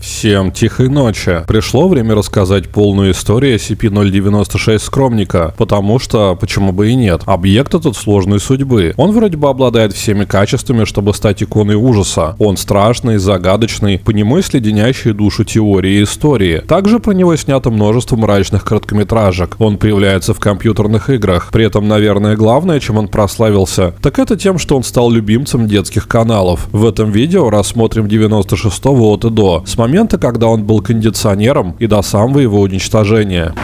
Всем тихой ночи. Пришло время рассказать полную историю SCP-096 Скромника, потому что, почему бы и нет, объект этот сложной судьбы. Он вроде бы обладает всеми качествами, чтобы стать иконой ужаса. Он страшный, загадочный, по нему есть леденящие душу теории и истории. Также про него снято множество мрачных короткометражек. Он появляется в компьютерных играх. При этом, наверное, главное, чем он прославился, так это тем, что он стал любимцем детских каналов. В этом видео рассмотрим 96-го от и до, с момента, когда он был кондиционером и до самого его уничтожения.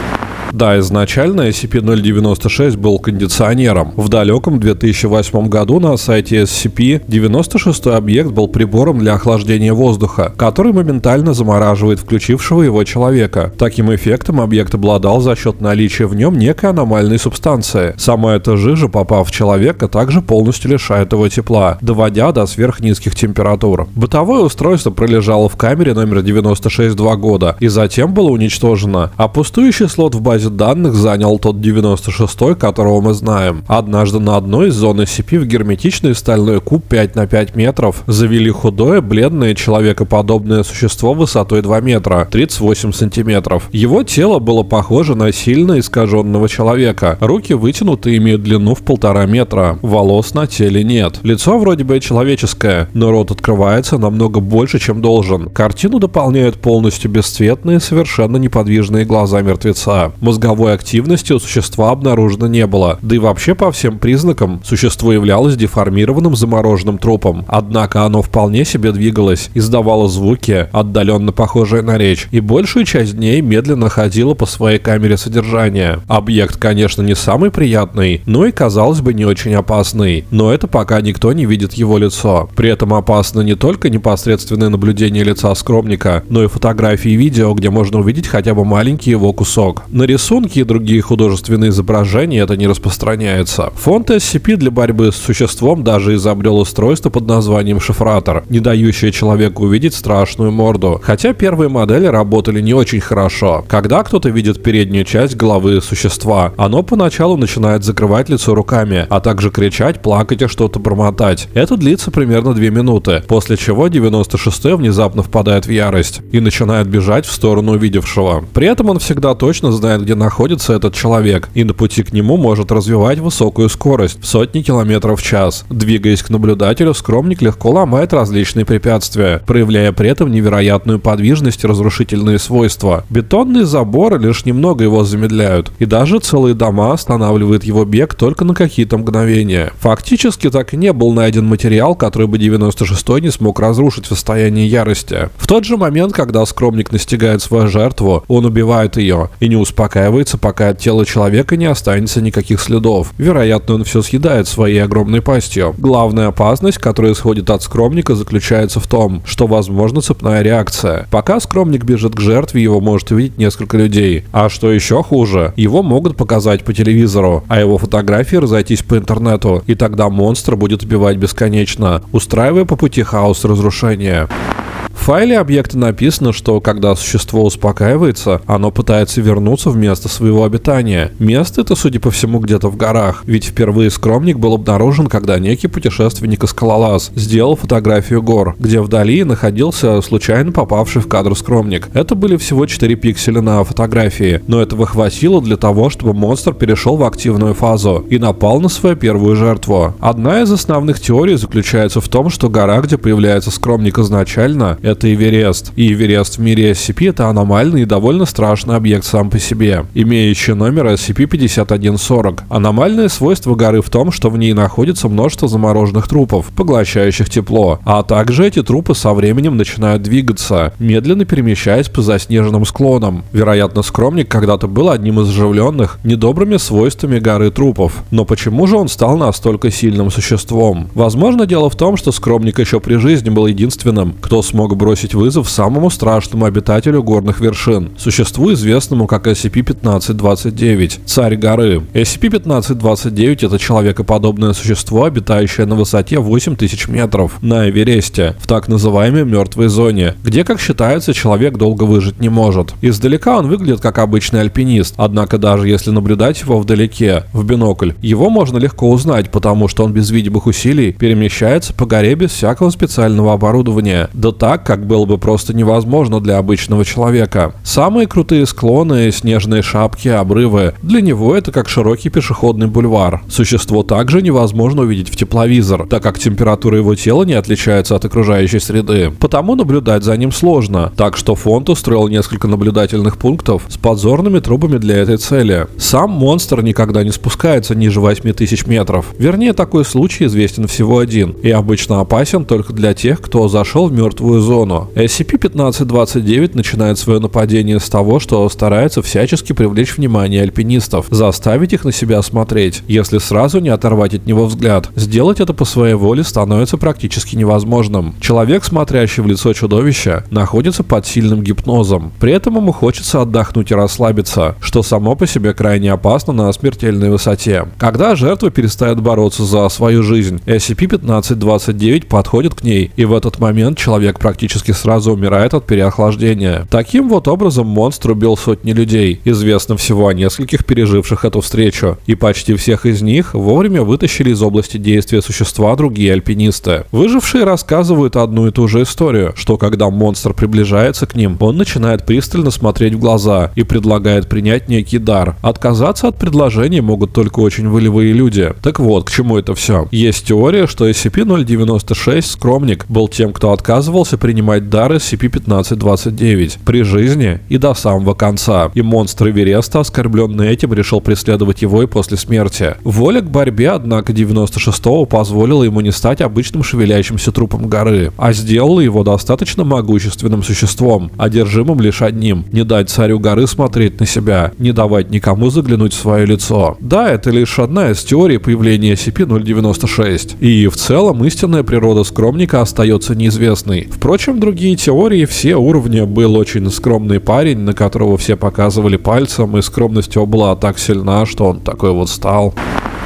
Да, изначально SCP-096 был кондиционером. В далеком 2008 году на сайте SCP 96 объект был прибором для охлаждения воздуха, который моментально замораживает включившего его человека. Таким эффектом объект обладал за счет наличия в нем некой аномальной субстанции. Сама эта жижа, попав в человека, также полностью лишает его тепла, доводя до сверхнизких температур. Бытовое устройство пролежало в камере номер 96 два года и затем было уничтожено, а пустующий слот в базе базе данных занял тот 96-й, которого мы знаем. Однажды на одной из зон SCP в герметичный стальной куб 5 на 5 метров завели худое, бледное, человекоподобное существо высотой 2 метра, 38 сантиметров. Его тело было похоже на сильно искаженного человека. Руки вытянуты и имеют длину в полтора метра. Волос на теле нет. Лицо вроде бы человеческое, но рот открывается намного больше, чем должен. Картину дополняют полностью бесцветные, совершенно неподвижные глаза мертвеца мозговой активности у существа обнаружено не было, да и вообще по всем признакам существо являлось деформированным замороженным трупом. Однако оно вполне себе двигалось, издавало звуки, отдаленно похожие на речь, и большую часть дней медленно ходило по своей камере содержания. Объект, конечно, не самый приятный, но и, казалось бы, не очень опасный. Но это пока никто не видит его лицо. При этом опасно не только непосредственное наблюдение лица скромника, но и фотографии и видео, где можно увидеть хотя бы маленький его кусок. Нарисован рисунки и другие художественные изображения это не распространяется. Фонд SCP для борьбы с существом даже изобрел устройство под названием шифратор, не дающее человеку увидеть страшную морду. Хотя первые модели работали не очень хорошо. Когда кто-то видит переднюю часть головы существа, оно поначалу начинает закрывать лицо руками, а также кричать, плакать и что-то промотать. Это длится примерно 2 минуты, после чего 96 внезапно впадает в ярость и начинает бежать в сторону увидевшего. При этом он всегда точно знает, где находится этот человек, и на пути к нему может развивать высокую скорость в сотни километров в час. Двигаясь к наблюдателю, скромник легко ломает различные препятствия, проявляя при этом невероятную подвижность и разрушительные свойства. Бетонные заборы лишь немного его замедляют, и даже целые дома останавливают его бег только на какие-то мгновения. Фактически так и не был найден материал, который бы 96-й не смог разрушить в состоянии ярости. В тот же момент, когда скромник настигает свою жертву, он убивает ее и не успокаивает успокаивается, пока от тела человека не останется никаких следов. Вероятно, он все съедает своей огромной пастью. Главная опасность, которая исходит от скромника, заключается в том, что возможна цепная реакция. Пока скромник бежит к жертве, его может увидеть несколько людей. А что еще хуже, его могут показать по телевизору, а его фотографии разойтись по интернету, и тогда монстр будет убивать бесконечно, устраивая по пути хаос разрушения файле объекта написано, что когда существо успокаивается, оно пытается вернуться в место своего обитания. Место это, судя по всему, где-то в горах, ведь впервые скромник был обнаружен, когда некий путешественник и скалолаз сделал фотографию гор, где вдали находился случайно попавший в кадр скромник. Это были всего 4 пикселя на фотографии, но этого хватило для того, чтобы монстр перешел в активную фазу и напал на свою первую жертву. Одна из основных теорий заключается в том, что гора, где появляется скромник изначально, это это Эверест. И Эверест в мире SCP это аномальный и довольно страшный объект сам по себе, имеющий номер SCP-5140. Аномальное свойство горы в том, что в ней находится множество замороженных трупов, поглощающих тепло, а также эти трупы со временем начинают двигаться, медленно перемещаясь по заснеженным склонам. Вероятно, скромник когда-то был одним из оживленных, недобрыми свойствами горы трупов. Но почему же он стал настолько сильным существом? Возможно, дело в том, что скромник еще при жизни был единственным, кто смог бросить вызов самому страшному обитателю горных вершин, существу, известному как SCP-1529, царь горы. SCP-1529 это человекоподобное существо, обитающее на высоте 8000 метров на Эвересте, в так называемой мертвой зоне, где, как считается, человек долго выжить не может. Издалека он выглядит как обычный альпинист, однако даже если наблюдать его вдалеке, в бинокль, его можно легко узнать, потому что он без видимых усилий перемещается по горе без всякого специального оборудования, да так, как как было бы просто невозможно для обычного человека. Самые крутые склоны, снежные шапки, обрывы. Для него это как широкий пешеходный бульвар. Существо также невозможно увидеть в тепловизор, так как температура его тела не отличается от окружающей среды. Потому наблюдать за ним сложно. Так что фонд устроил несколько наблюдательных пунктов с подзорными трубами для этой цели. Сам монстр никогда не спускается ниже 8000 метров. Вернее, такой случай известен всего один и обычно опасен только для тех, кто зашел в мертвую зону. SCP-1529 начинает свое нападение с того, что старается всячески привлечь внимание альпинистов, заставить их на себя смотреть, если сразу не оторвать от него взгляд. Сделать это по своей воле становится практически невозможным. Человек, смотрящий в лицо чудовища, находится под сильным гипнозом. При этом ему хочется отдохнуть и расслабиться, что само по себе крайне опасно на смертельной высоте. Когда жертва перестает бороться за свою жизнь, SCP-1529 подходит к ней, и в этот момент человек практически сразу умирает от переохлаждения. Таким вот образом монстр убил сотни людей. Известно всего о нескольких переживших эту встречу, и почти всех из них вовремя вытащили из области действия существа другие альпинисты. Выжившие рассказывают одну и ту же историю, что когда монстр приближается к ним, он начинает пристально смотреть в глаза и предлагает принять некий дар. Отказаться от предложения могут только очень волевые люди. Так вот, к чему это все? Есть теория, что SCP-096 Скромник был тем, кто отказывался принимать дар SCP-1529 при жизни и до самого конца. И монстр Эвереста, оскорбленный этим, решил преследовать его и после смерти. Воля к борьбе, однако, 96-го позволила ему не стать обычным шевелящимся трупом горы, а сделала его достаточно могущественным существом, одержимым лишь одним – не дать царю горы смотреть на себя, не давать никому заглянуть в свое лицо. Да, это лишь одна из теорий появления SCP-096. И в целом истинная природа скромника остается неизвестной. Впрочем, другие теории, все уровни был очень скромный парень, на которого все показывали пальцем, и скромность его была так сильна, что он такой вот стал.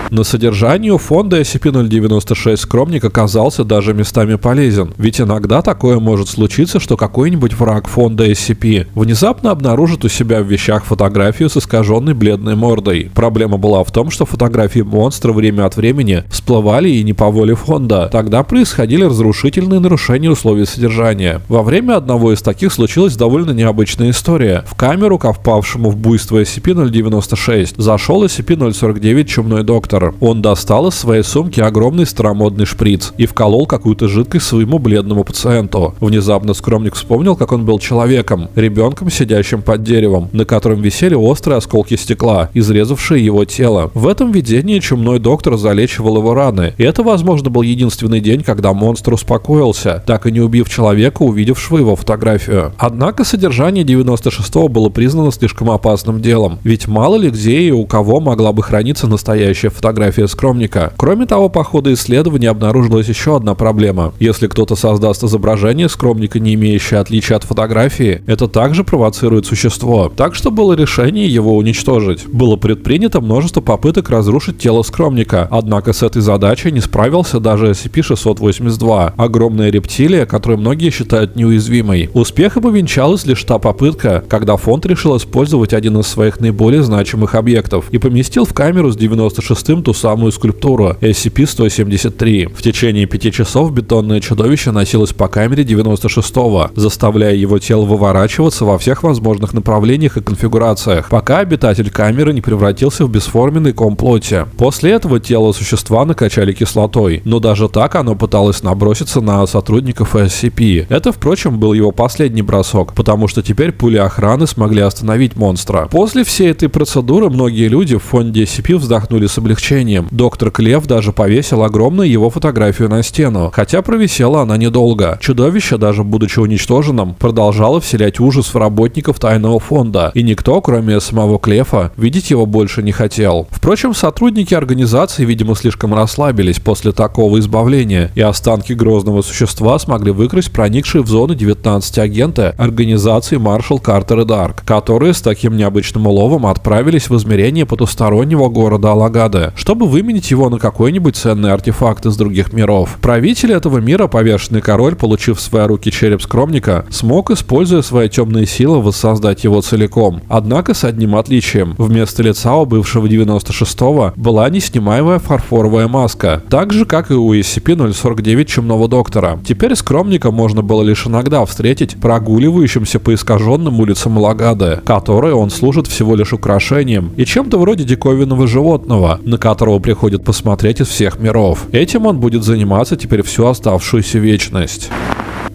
На содержанию фонда SCP-096 скромник оказался даже местами полезен, ведь иногда такое может случиться, что какой-нибудь враг фонда SCP внезапно обнаружит у себя в вещах фотографию с искаженной бледной мордой. Проблема была в том, что фотографии монстра время от времени всплывали и не по воле фонда. Тогда происходили разрушительные нарушения условий содержания. Во время одного из таких случилась довольно необычная история. В камеру к впавшему в буйство SCP-096 зашел SCP-049 чумной доктор, доктор. Он достал из своей сумки огромный старомодный шприц и вколол какую-то жидкость своему бледному пациенту. Внезапно скромник вспомнил, как он был человеком, ребенком, сидящим под деревом, на котором висели острые осколки стекла, изрезавшие его тело. В этом видении чумной доктор залечивал его раны, и это, возможно, был единственный день, когда монстр успокоился, так и не убив человека, увидевшего его фотографию. Однако содержание 96-го было признано слишком опасным делом, ведь мало ли где и у кого могла бы храниться настоящая фотография фотография скромника. Кроме того, по ходу исследования обнаружилась еще одна проблема. Если кто-то создаст изображение скромника, не имеющее отличия от фотографии, это также провоцирует существо. Так что было решение его уничтожить. Было предпринято множество попыток разрушить тело скромника, однако с этой задачей не справился даже SCP-682, огромная рептилия, которую многие считают неуязвимой. Успехом увенчалась лишь та попытка, когда фонд решил использовать один из своих наиболее значимых объектов и поместил в камеру с 96 ту самую скульптуру SCP-173. В течение пяти часов бетонное чудовище носилось по камере 96-го, заставляя его тело выворачиваться во всех возможных направлениях и конфигурациях, пока обитатель камеры не превратился в бесформенный ком плоти. После этого тело существа накачали кислотой, но даже так оно пыталось наброситься на сотрудников SCP. Это, впрочем, был его последний бросок, потому что теперь пули охраны смогли остановить монстра. После всей этой процедуры многие люди в фонде SCP вздохнули с облегчением облегчением. Доктор Клев даже повесил огромную его фотографию на стену, хотя провисела она недолго. Чудовище, даже будучи уничтоженным, продолжало вселять ужас в работников тайного фонда, и никто, кроме самого Клефа, видеть его больше не хотел. Впрочем, сотрудники организации, видимо, слишком расслабились после такого избавления, и останки грозного существа смогли выкрасть проникшие в зону 19 агенты организации Маршал Картер и Дарк, которые с таким необычным уловом отправились в измерение потустороннего города Алагада, чтобы выменить его на какой-нибудь ценный артефакт из других миров. Правитель этого мира, повешенный король, получив в свои руки череп скромника, смог, используя свои темные силы, воссоздать его целиком. Однако с одним отличием. Вместо лица у бывшего 96-го была неснимаемая фарфоровая маска, так же, как и у SCP-049 Чумного Доктора. Теперь скромника можно было лишь иногда встретить прогуливающимся по искаженным улицам Лагады, которые он служит всего лишь украшением и чем-то вроде диковинного животного, на которого приходят посмотреть из всех миров. Этим он будет заниматься теперь всю оставшуюся вечность.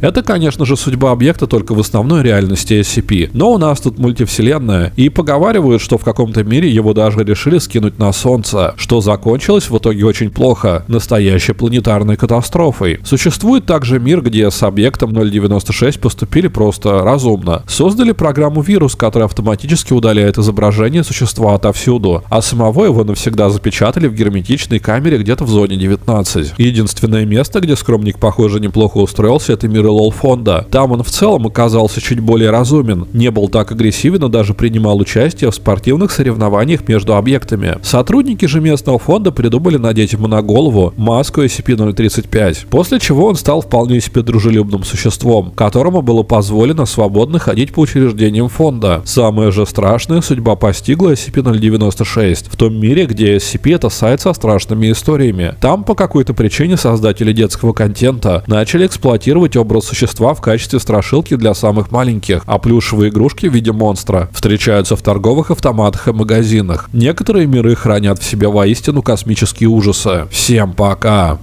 Это, конечно же, судьба объекта только в основной реальности SCP, но у нас тут мультивселенная, и поговаривают, что в каком-то мире его даже решили скинуть на Солнце, что закончилось в итоге очень плохо, настоящей планетарной катастрофой. Существует также мир, где с объектом 096 поступили просто разумно. Создали программу вирус, который автоматически удаляет изображение существа отовсюду, а самого его навсегда запечатали в герметичной камере где-то в зоне 19. Единственное место, где скромник, похоже, неплохо устроился, это мир фонда. Там он в целом оказался чуть более разумен, не был так агрессивен и даже принимал участие в спортивных соревнованиях между объектами. Сотрудники же местного фонда придумали надеть ему на голову маску SCP-035, после чего он стал вполне себе дружелюбным существом, которому было позволено свободно ходить по учреждениям фонда. Самая же страшная судьба постигла SCP-096 в том мире, где SCP это сайт со страшными историями. Там по какой-то причине создатели детского контента начали эксплуатировать образ существа в качестве страшилки для самых маленьких, а плюшевые игрушки в виде монстра встречаются в торговых автоматах и магазинах. Некоторые миры хранят в себе воистину космические ужасы. Всем пока!